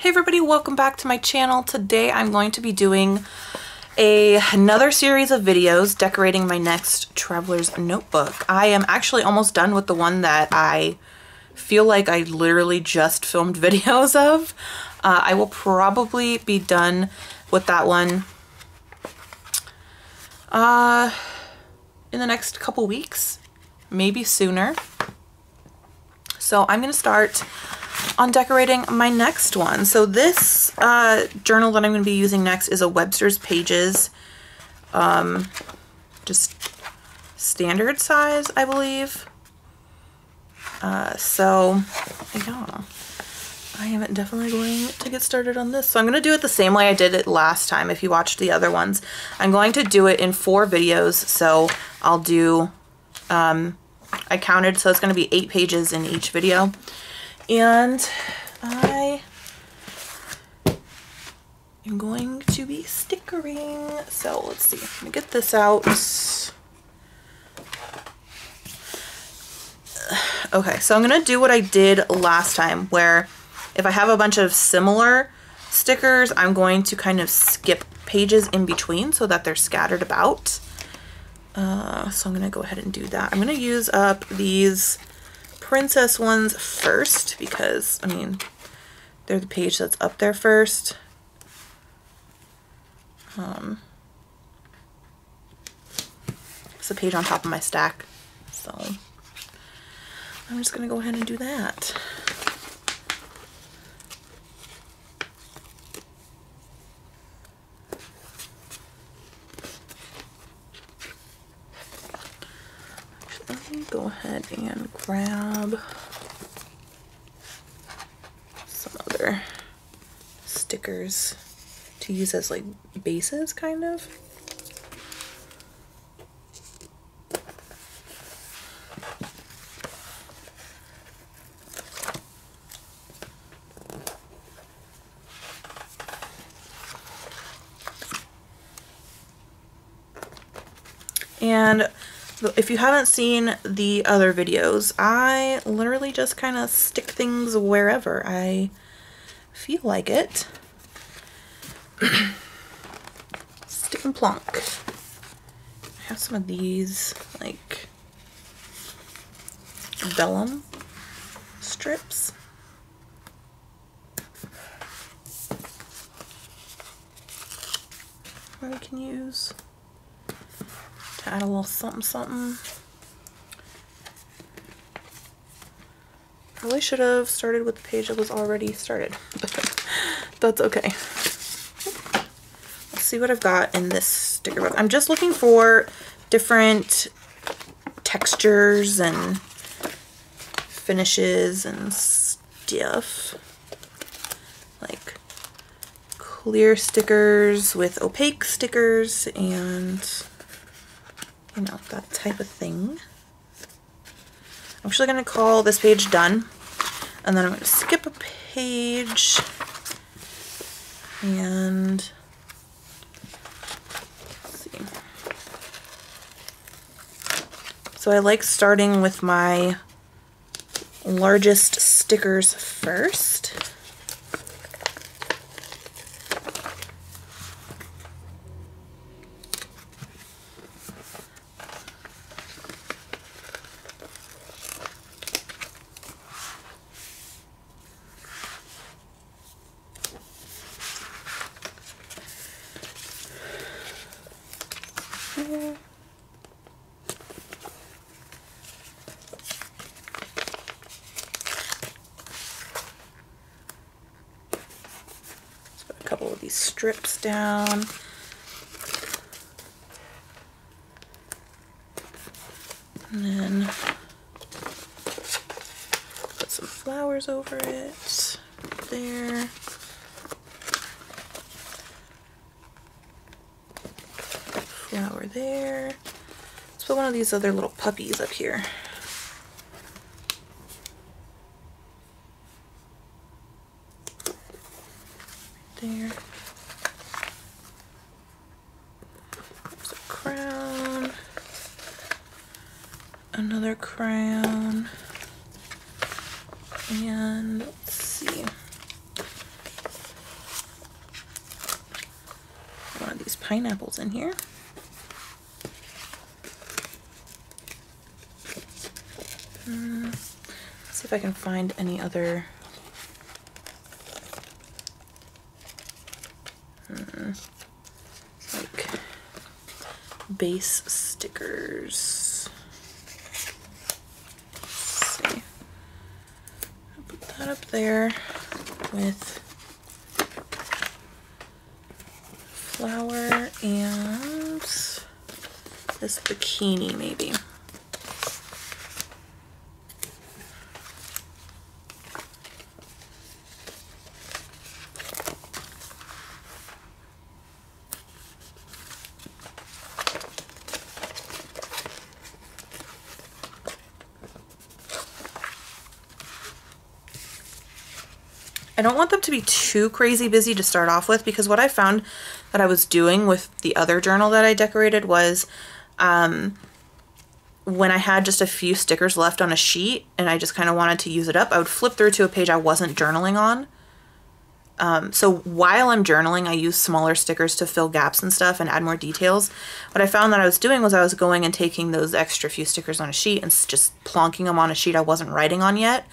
Hey everybody, welcome back to my channel. Today I'm going to be doing a, another series of videos decorating my next traveler's notebook. I am actually almost done with the one that I feel like I literally just filmed videos of. Uh, I will probably be done with that one uh, in the next couple weeks, maybe sooner. So I'm going to start on decorating my next one. So this uh, journal that I'm going to be using next is a Webster's Pages, um, just standard size, I believe. Uh, so, yeah, I am definitely going to get started on this. So I'm going to do it the same way I did it last time if you watched the other ones. I'm going to do it in four videos, so I'll do, um, I counted, so it's going to be eight pages in each video. And I am going to be stickering. So let's see, let me get this out. Okay, so I'm going to do what I did last time where if I have a bunch of similar stickers, I'm going to kind of skip pages in between so that they're scattered about. Uh, so I'm going to go ahead and do that. I'm going to use up these princess ones first because, I mean, they're the page that's up there first. Um, it's the page on top of my stack. So I'm just going to go ahead and do that. Go ahead and grab some other stickers to use as like bases kind of. And if you haven't seen the other videos, I literally just kind of stick things wherever I feel like it. stick and plonk. I have some of these, like, vellum strips. That I can use add a little something something. Probably should have started with the page that was already started, that's okay. Let's see what I've got in this sticker book. I'm just looking for different textures and finishes and stuff. Like clear stickers with opaque stickers and you know, that type of thing. I'm actually going to call this page done. And then I'm going to skip a page. And see. So I like starting with my largest stickers first. Couple of these strips down. And then put some flowers over it there. Flower there. Let's put one of these other little puppies up here. there. There's a crown. Another crown. And let's see. Pineapples in here. Hmm, see if I can find any other hmm, like base stickers. Let's see. I'll put that up there with flower and this bikini maybe. I don't want them to be too crazy busy to start off with because what I found that I was doing with the other journal that I decorated was um, when I had just a few stickers left on a sheet and I just kind of wanted to use it up, I would flip through to a page I wasn't journaling on. Um, so while I'm journaling, I use smaller stickers to fill gaps and stuff and add more details. What I found that I was doing was I was going and taking those extra few stickers on a sheet and just plonking them on a sheet I wasn't writing on yet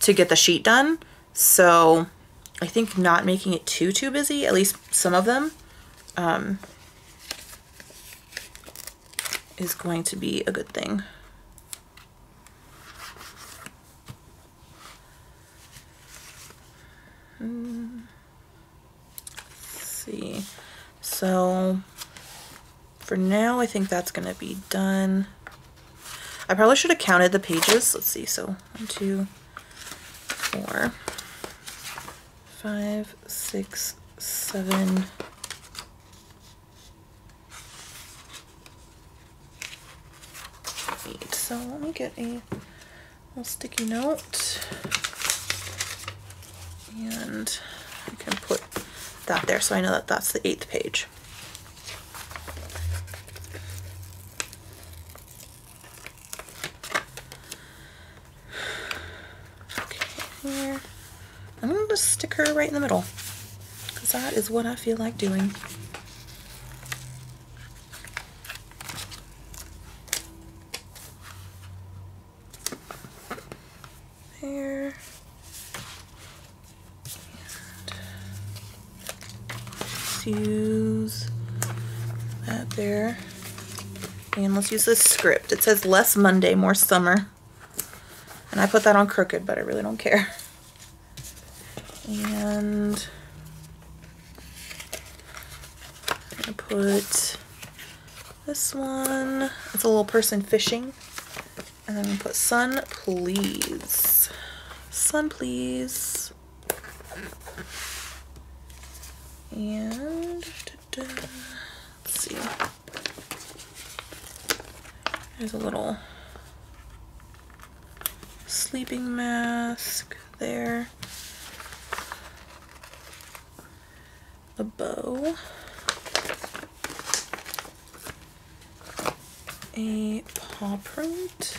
to get the sheet done. So I think not making it too, too busy, at least some of them, um, is going to be a good thing. Hmm. see. So for now, I think that's going to be done. I probably should have counted the pages. Let's see. So one, two, four, five, six, seven, eight. So let me get a little sticky note and I can put that there so I know that that's the eighth page. Just stick her right in the middle because that is what I feel like doing. There. And use that there. And let's use this script. It says less Monday, more summer. And I put that on crooked, but I really don't care and I'm gonna put this one, it's a little person fishing, and then I'm gonna put sun please, sun please, and da -da, let's see, there's a little sleeping mask there. a bow, a paw print,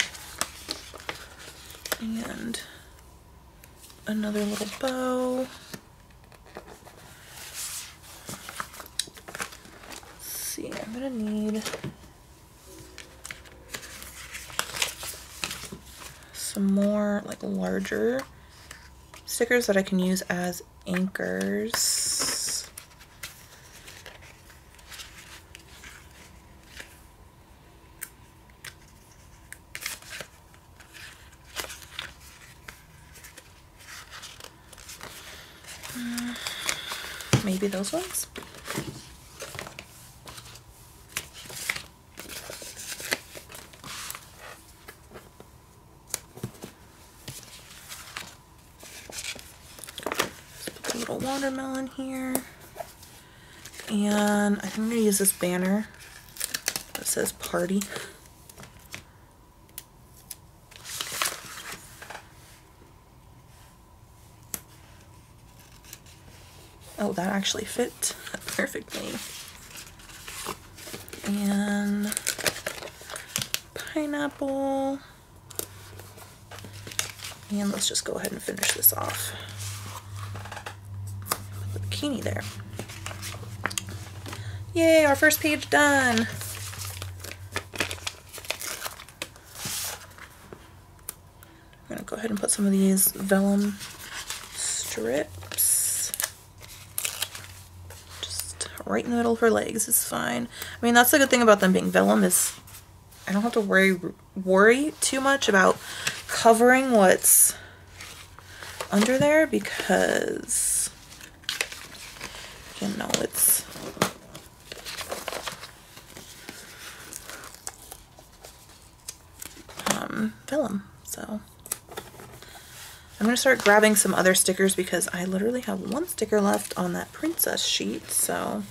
and another little bow. Let's see, I'm gonna need some more like larger stickers that I can use as anchors. maybe those ones. put a little watermelon here. And I think I'm going to use this banner that says party. Oh, that actually fit perfectly. And pineapple. And let's just go ahead and finish this off. Put the bikini there. Yay, our first page done. I'm gonna go ahead and put some of these vellum strips just right in the middle of her legs is fine. I mean, that's the good thing about them being vellum is I don't have to worry worry too much about covering what's under there because you know it's um, vellum so I'm going to start grabbing some other stickers because I literally have one sticker left on that princess sheet so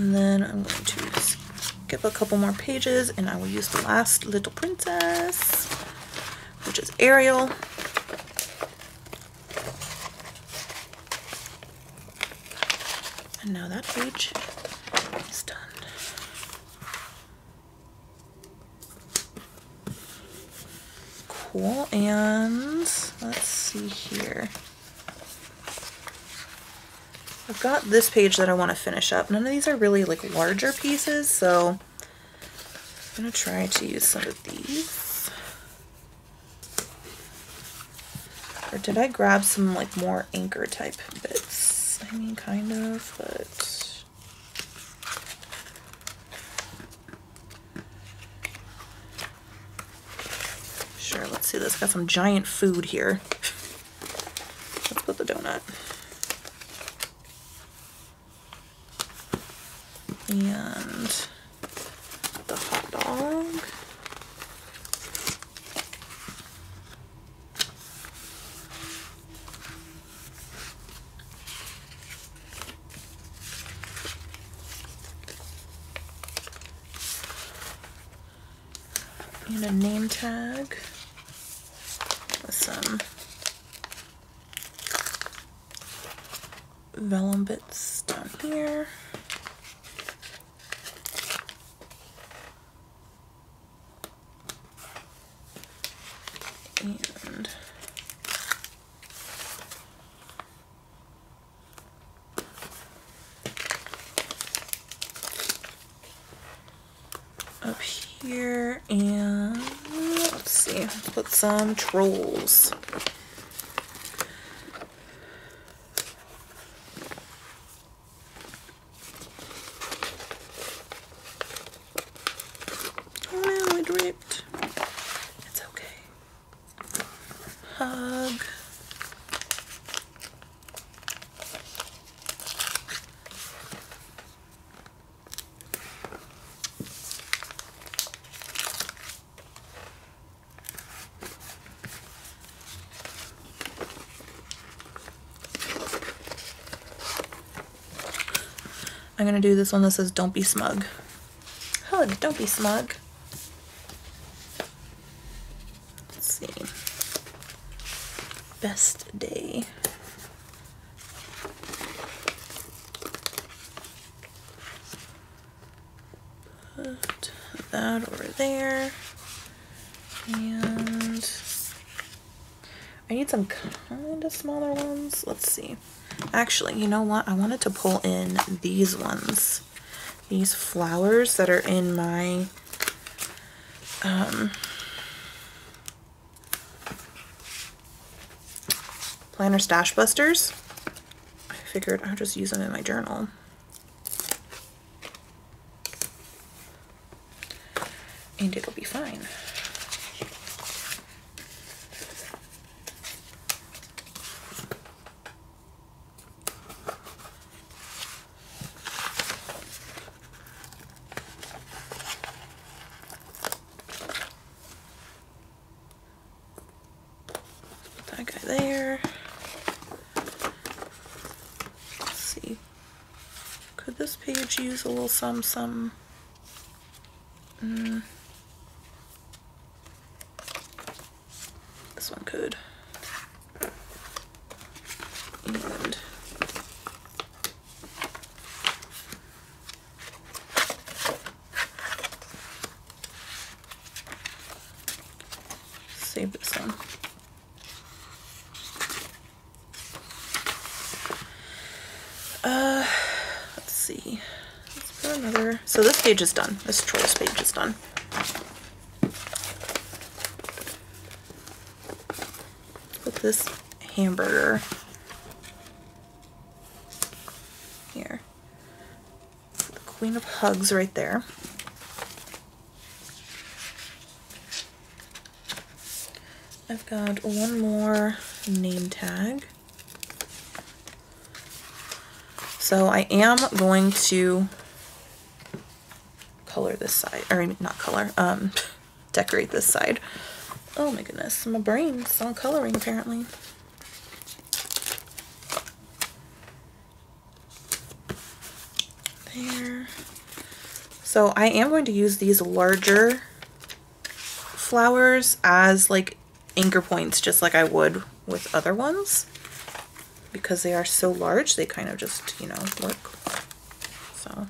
And then I'm going to skip a couple more pages and I will use the last little princess, which is Ariel. And now that page is done. Cool, and let's see here. I've got this page that I want to finish up. None of these are really like larger pieces, so I'm going to try to use some of these. Or did I grab some like more anchor type bits? I mean, kind of, but... Sure, let's see this. Got some giant food here. let's put the donut. and the hot dog. And a name tag with some vellum bits down here. and up here and let's see put some trolls I'm gonna do this one that says don't be smug. Hug, don't be smug. Let's see. Best day. Put that over there. And I need some kind of smaller ones. Let's see. Actually, you know what? I wanted to pull in these ones. These flowers that are in my um, planner stash busters. I figured I'll just use them in my journal. And it'll be fine. that guy there. page use a little some, some. Mm. This one could. And save this one. Uh, let's see. Let's put another. So this page is done. This trolls page is done. Put this hamburger here. The Queen of Hugs right there. I've got one more name tag. So I am going to color this side, or not color, um, decorate this side. Oh my goodness, my brain's on coloring apparently. There. So I am going to use these larger flowers as like anchor points just like I would with other ones because they are so large they kind of just you know work so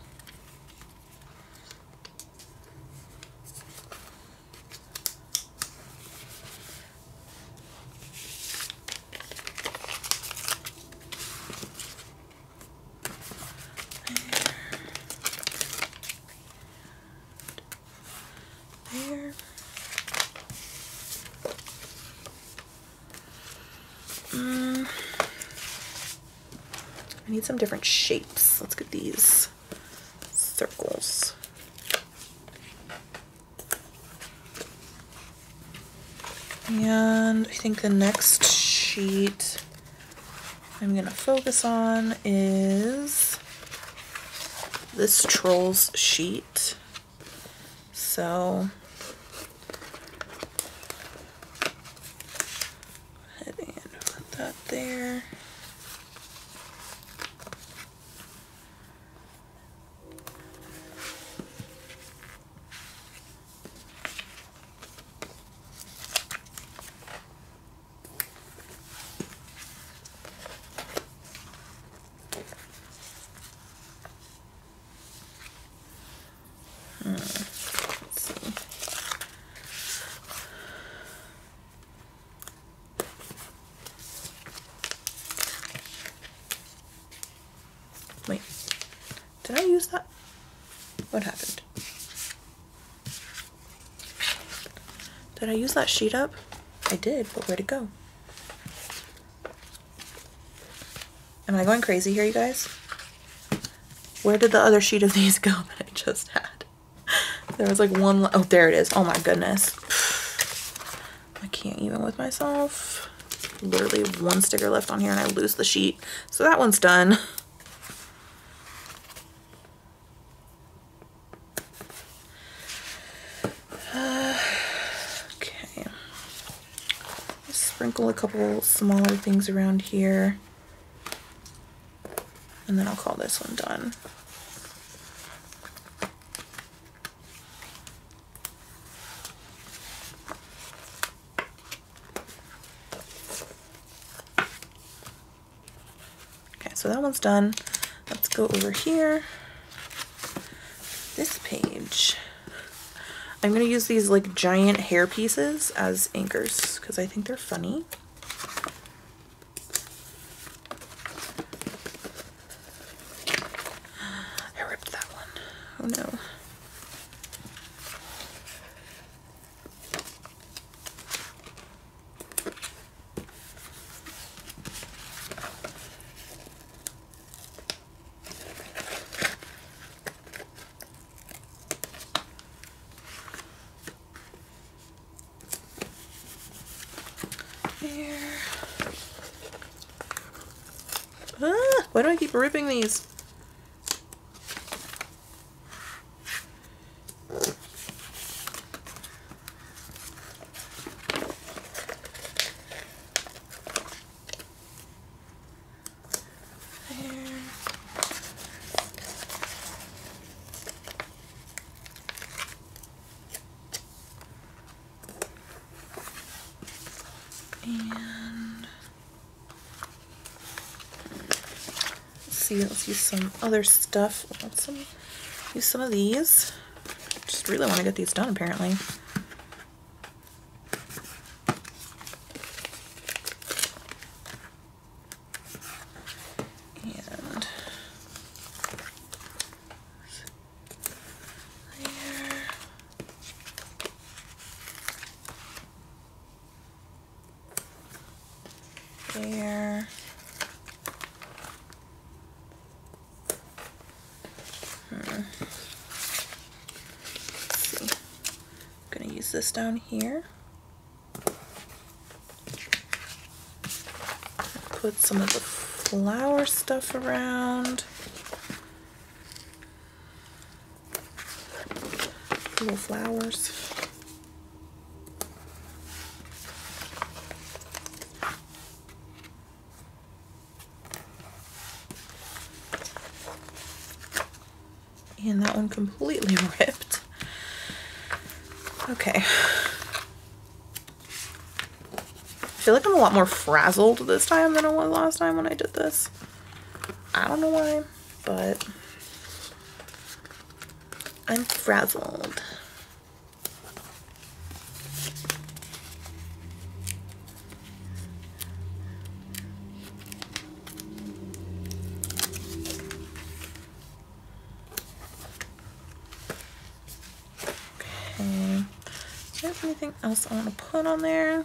there. Mm. I need some different shapes. Let's get these circles. And I think the next sheet I'm going to focus on is this Trolls sheet. So ahead and put that there. Hmm, let's see. Wait, did I use that? What happened? Did I use that sheet up? I did, but where'd it go? Am I going crazy here, you guys? Where did the other sheet of these go that I just had? There was like one, oh, there it is. Oh my goodness. I can't even with myself. Literally one sticker left on here and I lose the sheet. So that one's done. Uh, okay. Sprinkle a couple smaller things around here. And then I'll call this one done. Okay, so that one's done. Let's go over here. This page. I'm going to use these like giant hair pieces as anchors because I think they're funny. I ripped that one. Oh no. There. Ah, why do I keep ripping these? There. And let's see, let's use some other stuff. Let's some, use some of these. Just really want to get these done apparently. Down here. Put some of the flower stuff around. Little flowers. And that one completely ripped. Okay. I feel like I'm a lot more frazzled this time than I was last time when I did this. I don't know why, but I'm frazzled. Okay. Is there anything else I want to put on there?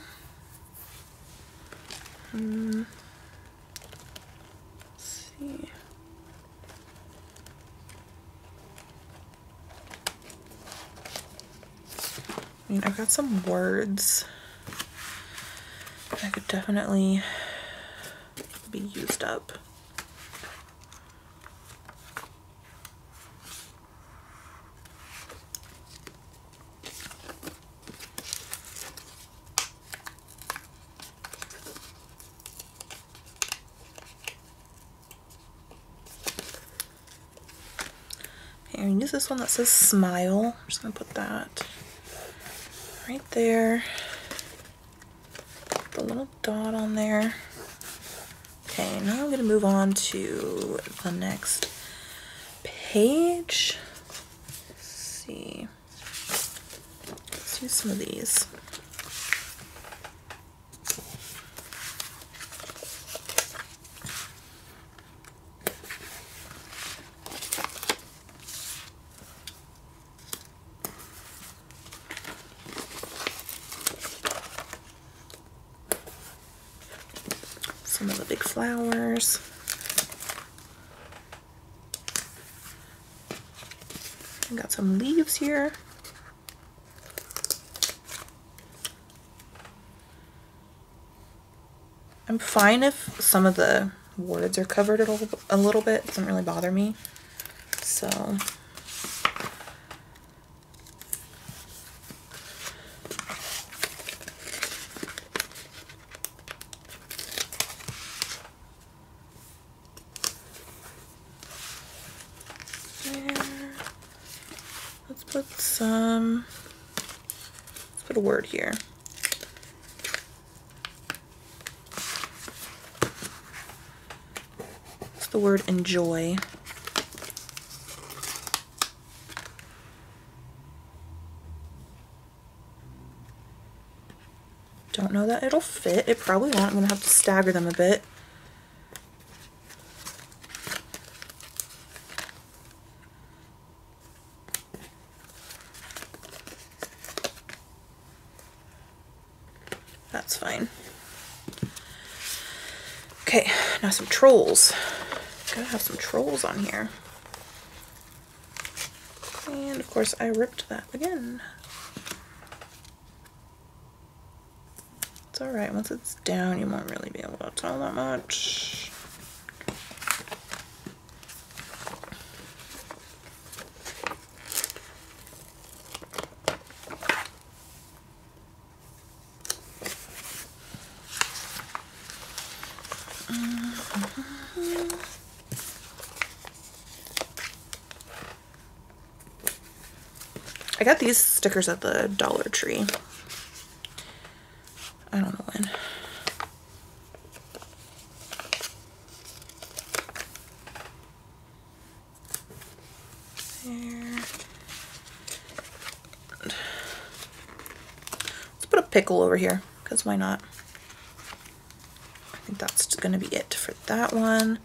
Hmm. Let's see. I mean, I've got some words. I could definitely be used up. This one that says smile. I'm just gonna put that right there. Put the little dot on there. Okay, now I'm gonna move on to the next page. Let's see. Let's use some of these. some of the big flowers. I got some leaves here. I'm fine if some of the words are covered a little, a little bit. It doesn't really bother me. So there. Let's put some, word here. It's the word enjoy. Don't know that it'll fit. It probably won't. I'm going to have to stagger them a bit. That's fine. Okay, now some trolls. Gotta have some trolls on here. And of course I ripped that again. It's alright, once it's down you won't really be able to tell that much. got these stickers at the Dollar Tree. I don't know when. There. Let's put a pickle over here, because why not? I think that's going to be it for that one.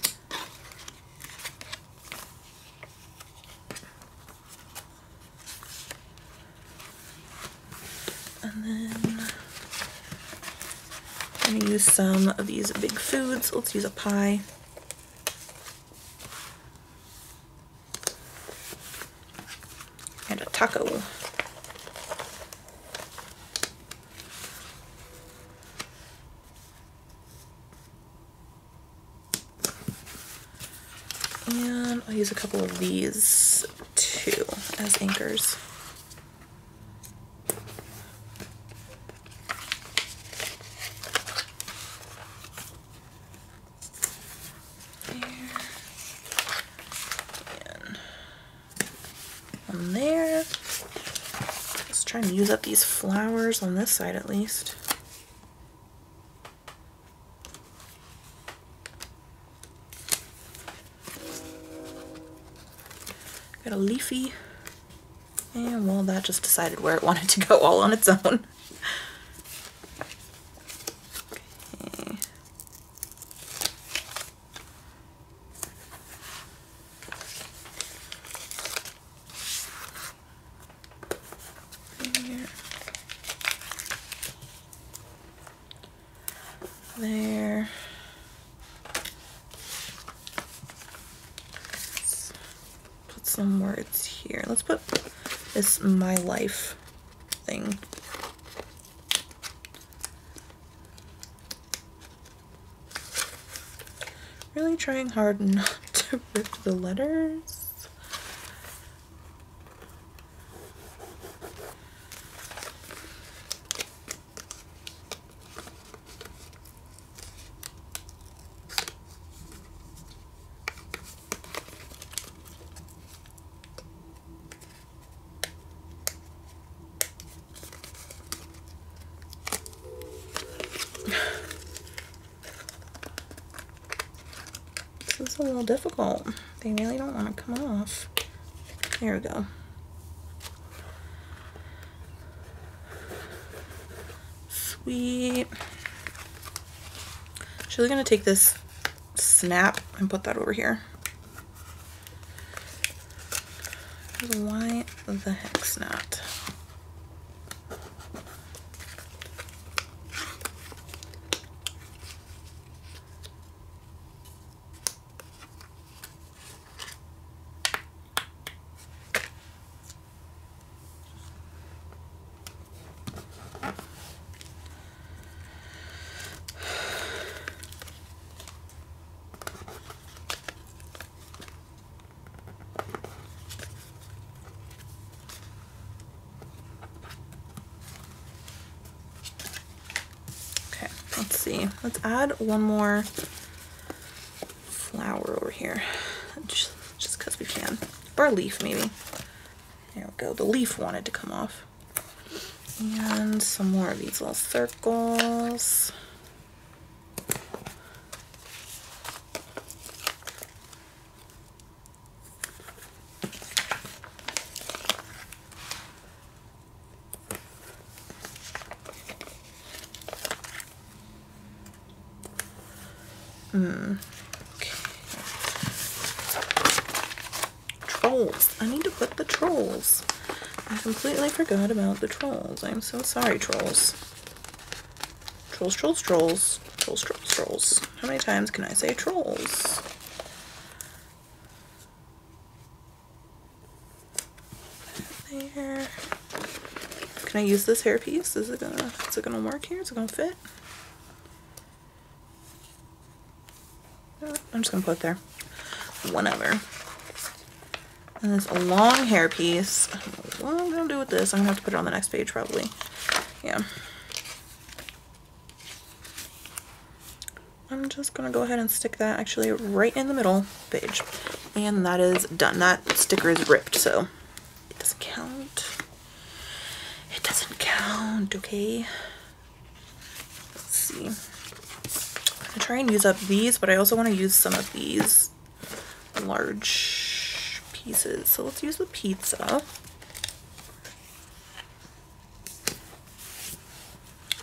Some of these big foods. Let's use a pie. And a taco. And I'll use a couple of these too as anchors. on there. Let's try and use up these on this side at least. Got a leafy. And well, that just decided where it wanted to go all on its own. there. Let's put some words here. Let's put this my life thing. Really trying hard not to rip the letters. This is a little difficult. They really don't want to come off. There we go. Sweet. She's gonna take this snap and put that over here. Why the heck's not? Let's see. Let's add one more flower over here. Just because we can. Or a leaf, maybe. There we go. The leaf wanted to come off. And some more of these little circles. Hmm. Okay. Trolls. I need to put the trolls. I completely forgot about the trolls. I'm so sorry, trolls. Trolls, trolls, trolls. Trolls, trolls, trolls. How many times can I say trolls? There. Can I use this hairpiece? Is it gonna is it gonna work here? Is it gonna fit? I'm just gonna put it there. Whatever. And this long hair piece. What I'm gonna do with this? I'm gonna have to put it on the next page probably. Yeah. I'm just gonna go ahead and stick that actually right in the middle page. And that is done. That sticker is ripped, so it doesn't count. It doesn't count, okay? Let's see I'm going to try and use up these, but I also want to use some of these large pieces. So let's use the pizza.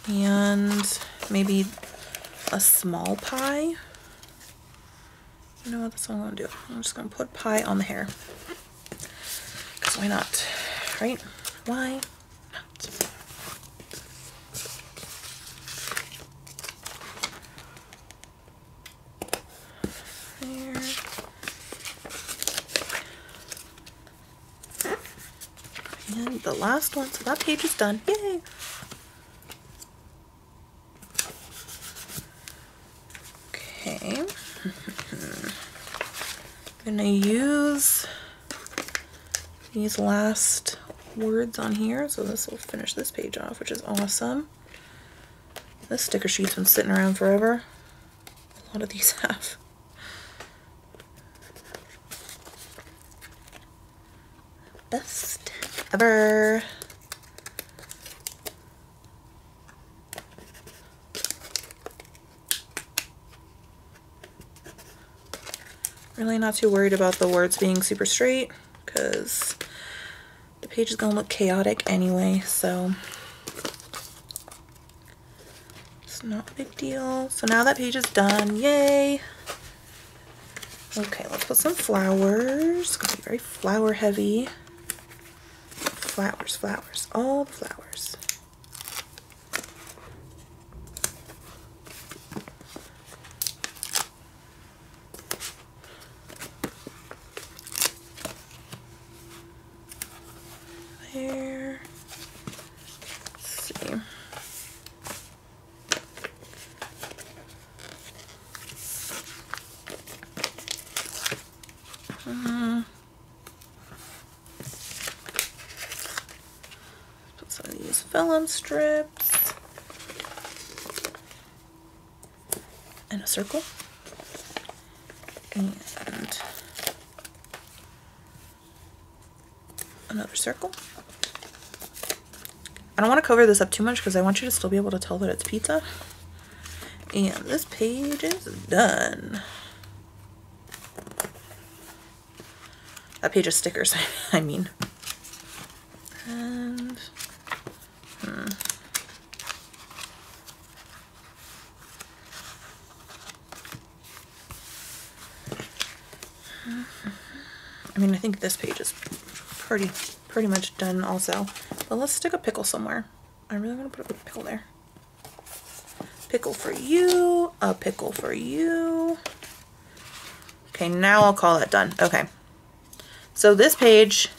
and maybe a small pie. You know what, that's what I'm gonna do. I'm just gonna put pie on the hair. Because why not, right? Why And the last one, so that page is done. Yay! Okay. I'm gonna use these last words on here. So this will finish this page off, which is awesome. This sticker sheet's been sitting around forever. A lot of these have. Best Really not too worried about the words being super straight because the page is going to look chaotic anyway, so it's not a big deal. So now that page is done, yay! Okay, let's put some flowers. It's going to be very flower heavy. Flowers, flowers, all the flowers. There. Let's see. Uh, put some of these vellum strips and a circle and another circle. I don't want to cover this up too much because I want you to still be able to tell that it's pizza. And this page is done. That page of stickers, I mean. I mean, I think this page is pretty, pretty much done also. But let's stick a pickle somewhere. I really want to put a pickle there. Pickle for you, a pickle for you. Okay, now I'll call that done. Okay. So this page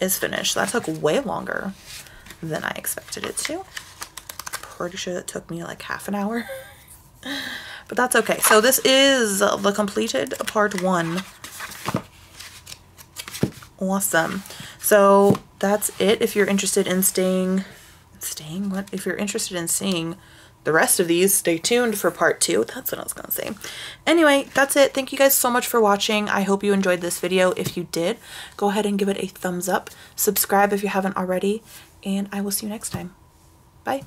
is finished. That took way longer than I expected it to. Pretty sure that took me like half an hour. but that's okay. So this is the completed part one. Awesome. So that's it. If you're interested in staying, staying, what? If you're interested in seeing the rest of these, stay tuned for part two. That's what I was to say. Anyway, that's it. Thank you guys so much for watching. I hope you enjoyed this video. If you did, go ahead and give it a thumbs up. Subscribe if you haven't already. And I will see you next time. Bye.